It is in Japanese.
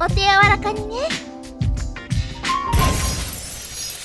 お手柔らかにね。